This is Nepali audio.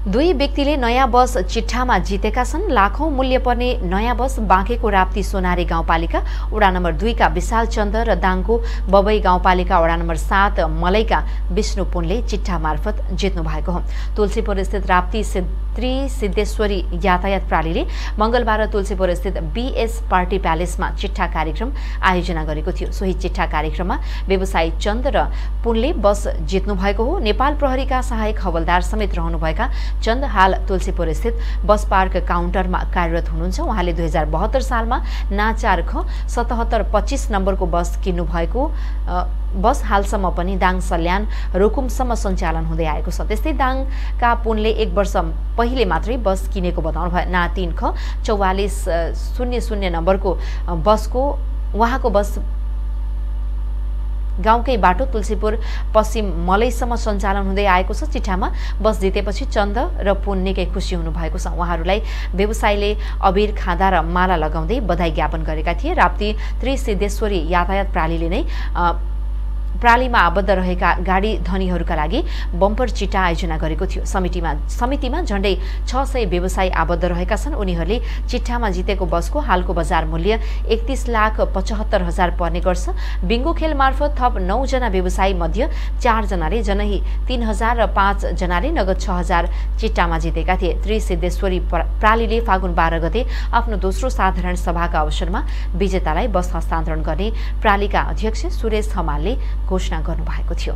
दुई व्यक्तिले नयाँ बस चिट्ठामा जितेका छन्। लाखौं मूल्य पर्ने नयाँ बस बाँकेको राप्ती सोनारी गाउँपालिका वडा नम्बर दुईका विशाल चन्द र दाङको बबई गाउँपालिका वडा नम्बर सात मलैका विष्णु पुनले चिट्ठा मार्फत जित्नु भएको हो। तुलसीपुर स्थित राप्ती त्रि सिद्धेश्वरी यातायात प्रणालीले मङ्गलबार तुलसीपुर स्थित बिएस पार्टी प्यालेसमा चिट्ठा कार्यक्रम आयोजना गरेको थियो। सोही चिट्ठा कार्यक्रममा व्यवसायी चन्द र पुनले बस जित्नु भएको हो। नेपाल प्रहरीका सहायक हवलदार समेत रहनुभएका चन्द हाल तुलसीपुर स्थित बस पार्क काउन्टरमा कार्यरत हुनुहुन्छ। उहाँले दुई हजार बहत्तर सालमा नाचार ख सतहत्तर पच्चिस नम्बरको बस किन्नु भएको बस हालसम्म पनि दाङ सल्यान रुकुमसम्म सञ्चालन हुँदै आएको छ। त्यस्तै दाङका पुनले एक वर्ष पहिले मात्रै बस किनेको बताउनु भयो। ना तिन ख चौवालिस शून्य शून्य नम्बरको बसको उहाँको बस गाउँकै बाटो तुलसीपुर पश्चिम मलैसम्म सञ्चालन हुँदै आएको छ। चिठामा बस जितेपछि चन्द र पुन निकै खुसी हुनुभएको छ। उहाँहरूलाई व्यवसायीले अबिर खाँदा र माला लगाउँदै बधाई ज्ञापन गरेका थिए। राप्ती त्रिसिद्धेश्वरी यातायात प्रणालीले नै प्रालीमा आबद्ध रहेका गाडी धनीहरूका लागि बम्पर चिट्टा आयोजना गरेको थियो। समितिमा समितिमा झण्डै छ सय व्यवसायी आबद्ध रहेका छन्। उनीहरूले चिट्ठामा जितेको बसको हालको बजार मूल्य एकतिस लाख पचहत्तर हजार पर्ने गर्छ। बिङ्गो खेल मार्फत थप नौजना व्यवसायी मध्ये चारजनाले जनही तिन हजार र पाँचजनाले नगद छ हजार चिट्टामा जितेका थिए। त्रिसिद्धेश्वरी प्रालीले फागुन बाह्र गते आफ्नो दोस्रो साधारण सभाका अवसरमा विजेतालाई बस हस्तान्तरण गर्ने प्रालीका अध्यक्ष सुरेश हमालले घोषणा गर्नुभएको थियो।